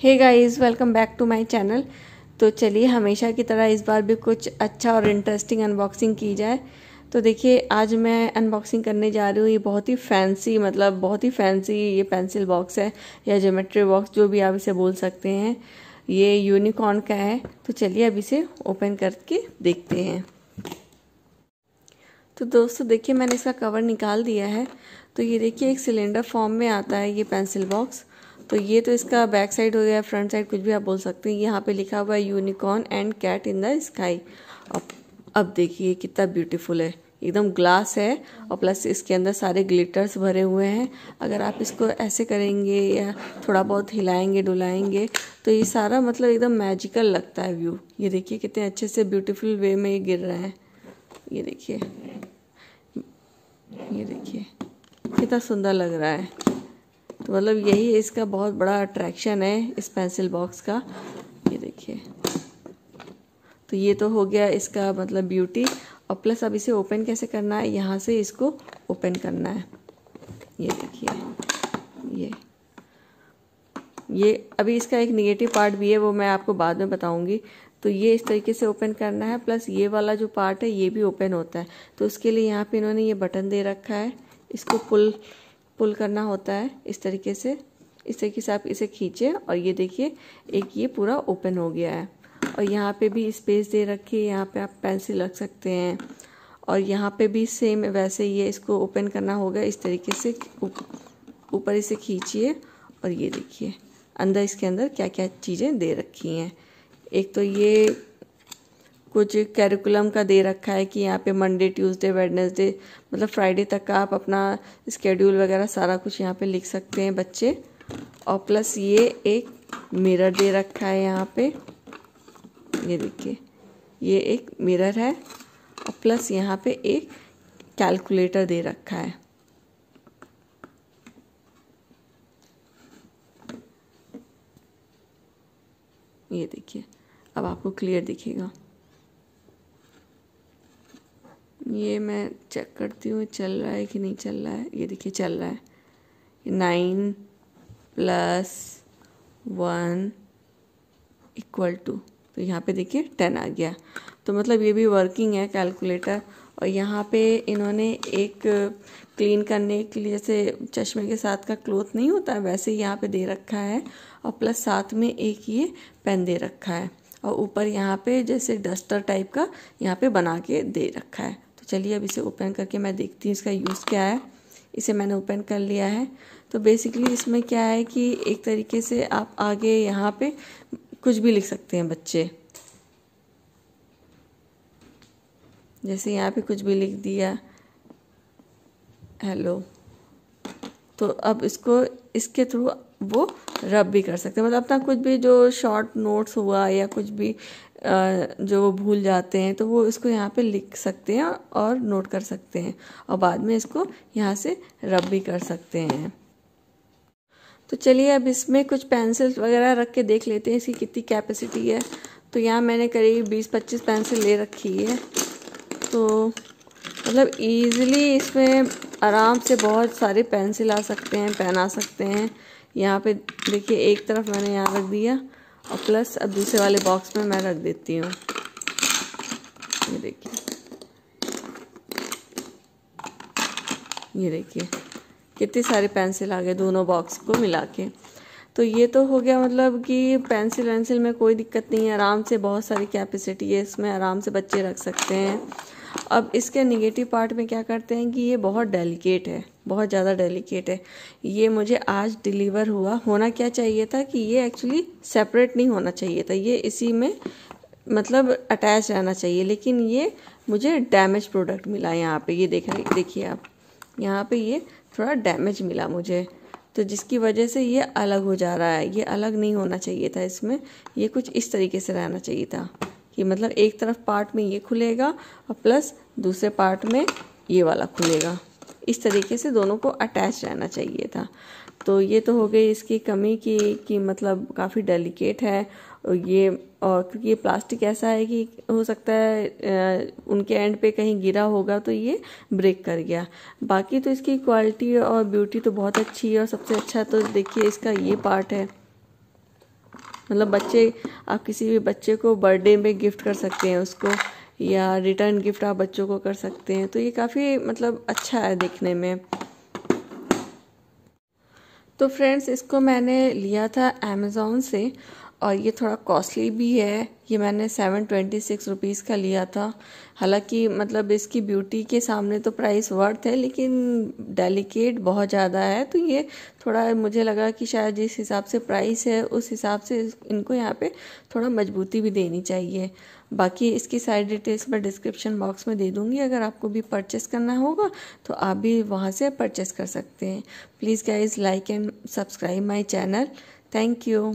Hey guys welcome back to my channel तो चलिए, हमेशा की तरह इस बार भी कुछ अच्छा और इंटरेस्टिंग अनबॉक्सिंग की जाए। तो देखिए, आज मैं अनबॉक्सिंग करने जा रही हूँ। ये बहुत ही फैंसी मतलब बहुत ही फैंसी ये पेंसिल बॉक्स है, या जोमेट्री बॉक्स जो भी आप इसे बोल सकते हैं। ये यूनिकॉर्न का है। तो चलिए, अब इसे ओपन करके देखते हैं। तो दोस्तों, देखिए, मैंने इसका कवर निकाल दिया है। तो ये देखिए, एक सिलेंडर फॉर्म में आता है ये पेंसिल बॉक्स तो ये तो इसका बैक साइड हो गया फ्रंट साइड कुछ भी आप बोल सकते हैं। यहाँ पे लिखा हुआ है unicorn and cat in the sky अब अब देखिए कितना ब्यूटीफुल है। एकदम ग्लास है और प्लस इसके अंदर सारे ग्लिटर्स भरे हुए हैं। अगर आप इसको ऐसे करेंगे या थोड़ा बहुत हिलाएँगे, डुलाएँगे तो ये सारा मतलब एकदम मैजिकल लगता है व्यू ये देखिए कितने अच्छे से ब्यूटीफुल वे में ये गिर रहा है। ये देखिए। ये देखिए, कितना सुंदर लग रहा है। तो मतलब यही इसका बहुत बड़ा अट्रैक्शन है इस पेंसिल बॉक्स का। ये देखिए। तो ये तो हो गया इसका मतलब ब्यूटी और प्लस अब इसे ओपन कैसे करना है? यहाँ से इसको ओपन करना है। ये देखिए। ये। ये अभी इसका एक निगेटिव पार्ट भी है, वो मैं आपको बाद में बताऊँगी। तो ये इस तरीके से ओपन करना है प्लस ये वाला जो पार्ट है, ये भी ओपन होता है। तो उसके लिए यहाँ पे इन्होंने ये बटन दे रखा है। इसको पुल पुल करना होता है इस तरीके से। इस तरीके से आप इसे खींचे और ये देखिए, एक ये पूरा ओपन हो गया है। और यहाँ पे भी स्पेस दे रखी है, यहाँ पे आप पेंसिल रख सकते हैं। और यहाँ पे भी सेम वैसे ये इसको ओपन करना होगा, इस तरीके से ऊपर इसे खींचिए और ये देखिए, अंदर इसके अंदर क्या क्या चीज़ें दे रखी हैं। एक तो ये कुछ कैरिकुलम का दे रखा है कि यहाँ पे मंडे ट्यूसडे वेडनेसडे मतलब फ्राइडे तक का आप अपना स्केड्यूल वगैरह सारा कुछ यहाँ पे लिख सकते हैं बच्चे। और प्लस ये एक मिरर दे रखा है यहाँ पे। ये देखिए, ये एक मिरर है। और प्लस यहाँ पे एक कैलकुलेटर दे रखा है। ये देखिए, अब आपको क्लियर दिखेगा। ये मैं चेक करती हूँ, चल रहा है कि नहीं चल रहा है? ये देखिए, चल रहा है। Nine plus one equal to तो यहाँ पे देखिए टेन आ गया। तो मतलब ये भी वर्किंग है कैलकुलेटर और यहाँ पे इन्होंने एक क्लीन करने के लिए, जैसे चश्मे के साथ का क्लोथ नहीं होता, वैसे यहाँ पे दे रखा है। और प्लस साथ में एक ये पेन दे रखा है। और ऊपर यहाँ पे जैसे डस्टर टाइप का, यहाँ पे बना के दे रखा है। चलिए अब इसे ओपन करके मैं देखती हूँ इसका यूज़ क्या है। इसे मैंने ओपन कर लिया है। तो बेसिकली इसमें क्या है कि एक तरीके से आप आगे यहाँ पे कुछ भी लिख सकते हैं बच्चे। जैसे यहाँ पे कुछ भी लिख दिया। हेलो तो अब इसको, इसके थ्रू वो रब भी कर सकते हैं। मतलब अपना कुछ भी जो शॉर्ट नोट्स हुआ या कुछ भी जो वो भूल जाते हैं तो वो इसको यहाँ पे लिख सकते हैं और नोट कर सकते हैं। और बाद में इसको यहाँ से रब भी कर सकते हैं। तो चलिए अब इसमें कुछ पेंसिल्स वगैरह रख के देख लेते हैं, इसकी कितनी कैपेसिटी है। तो यहाँ मैंने करीब 20-25 पेंसिल ले रखी है। तो मतलब इजीली इसमें आराम से बहुत सारे पेंसिल आ सकते हैं पेन आ सकते हैं। यहाँ पे देखिए, एक तरफ़ मैंने यहाँ रख दिया। और प्लस अब दूसरे वाले बॉक्स में मैं रख देती हूँ। ये देखिए। ये देखिए। कितने सारे पेंसिल आ गए दोनों बॉक्स को मिला के। तो ये तो हो गया मतलब कि पेंसिल वेंसिल में कोई दिक्कत नहीं है। आराम से बहुत सारी कैपेसिटी है इसमें। आराम से बच्चे रख सकते हैं। अब इसके निगेटिव पार्ट में क्या करते हैं कि ये बहुत डेलिकेट है, बहुत ज़्यादा डेलिकेट है। ये मुझे आज डिलीवर हुआ। होना क्या चाहिए था कि ये एक्चुअली सेपरेट नहीं होना चाहिए था। ये इसी में मतलब अटैच रहना चाहिए। लेकिन ये मुझे डैमेज प्रोडक्ट मिला यहाँ पे। ये देख, देखिए आप। यहाँ पे ये थोड़ा डैमेज मिला मुझे। तो जिसकी वजह से ये अलग हो जा रहा है। ये अलग नहीं होना चाहिए था इसमें। ये कुछ इस तरीके से रहना चाहिए था। कि मतलब एक तरफ़ पार्ट में ये खुलेगा और प्लस दूसरे पार्ट में ये वाला खुलेगा। इस तरीके से दोनों को अटैच रहना चाहिए था। तो ये तो हो गई इसकी कमी की, कि मतलब काफ़ी डेलिकेट है और ये, और क्योंकि ये प्लास्टिक ऐसा है कि हो सकता है उनके एंड पे कहीं गिरा होगा तो ये ब्रेक कर गया। बाकी तो इसकी क्वालिटी और ब्यूटी तो बहुत अच्छी है और सबसे अच्छा तो देखिए इसका ये पार्ट है। मतलब बच्चे, आप किसी भी बच्चे को बर्थडे में गिफ्ट कर सकते हैं उसको, या रिटर्न गिफ्ट आप बच्चों को कर सकते हैं। तो ये काफ़ी मतलब अच्छा है देखने में। तो फ्रेंड्स, इसको मैंने लिया था अमेज़ोन से। और ये थोड़ा कॉस्टली भी है। ये मैंने सेवन ट्वेंटी सिक्स रुपीज़ का लिया था। हालाँकि मतलब इसकी ब्यूटी के सामने तो प्राइस वर्थ है, लेकिन डेलिकेट बहुत ज़्यादा है। तो ये थोड़ा मुझे लगा कि शायद जिस हिसाब से प्राइस है, उस हिसाब से इनको यहाँ पे थोड़ा मजबूती भी देनी चाहिए। बाकी इसकी सारी डिटेल्स मैं डिस्क्रिप्शन बॉक्स में दे दूँगी। अगर आपको भी परचेस करना होगा तो आप भी वहाँ से परचेस कर सकते हैं। Please guys like and subscribe my channel thank you